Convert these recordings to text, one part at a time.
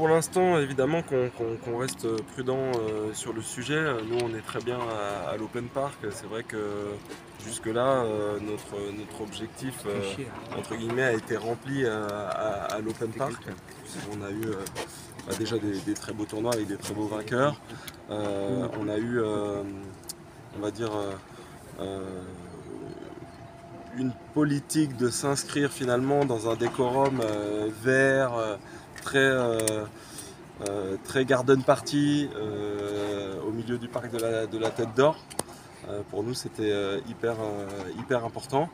pour l'instant, évidemment qu'on reste prudent euh, sur le sujet. Nous, on est très bien à, l'Open Park. C'est vrai que jusque-là, euh, notre, notre objectif, hein. entre guillemets, a été rempli à, l'Open Park. On a eu bah, déjà des, très beaux tournois avec des très beaux vainqueurs. on a eu, on va dire, une politique de s'inscrire finalement dans un décorum vert très, euh, euh, très garden party euh, au milieu du parc de la, de la Tête d'Or. pour nous, c'était hyper, hyper important.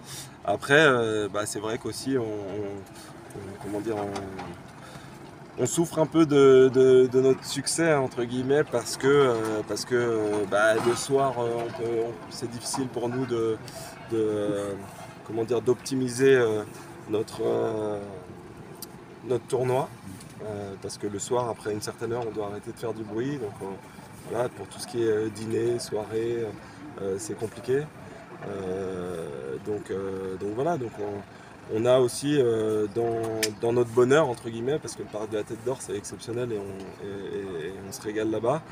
Après, bah, c'est vrai qu'aussi, on, comment dire, on, souffre un peu de, notre succès entre guillemets parce que, parce que bah, le soir c'est difficile pour nous de, comment dire d'optimiser notre, notre tournoi. Euh, parce que le soir, après une certaine heure, on doit arrêter de faire du bruit. Donc voilà, pour tout ce qui est euh, dîner, soirée, euh, c'est compliqué. donc, donc voilà, donc on, a aussi dans, notre bonheur, entre guillemets, parce que le parc de la Tête d'Or, c'est exceptionnel et on, se régale là-bas.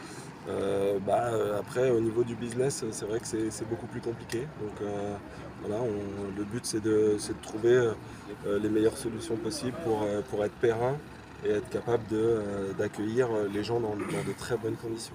bah, après, au niveau du business, c'est vrai que c'est beaucoup plus compliqué. Donc voilà, le but, c'est de, de, trouver les meilleures solutions possibles pour, pour être périn et être capable euh, d'accueillir euh, les gens dans, dans de très bonnes conditions.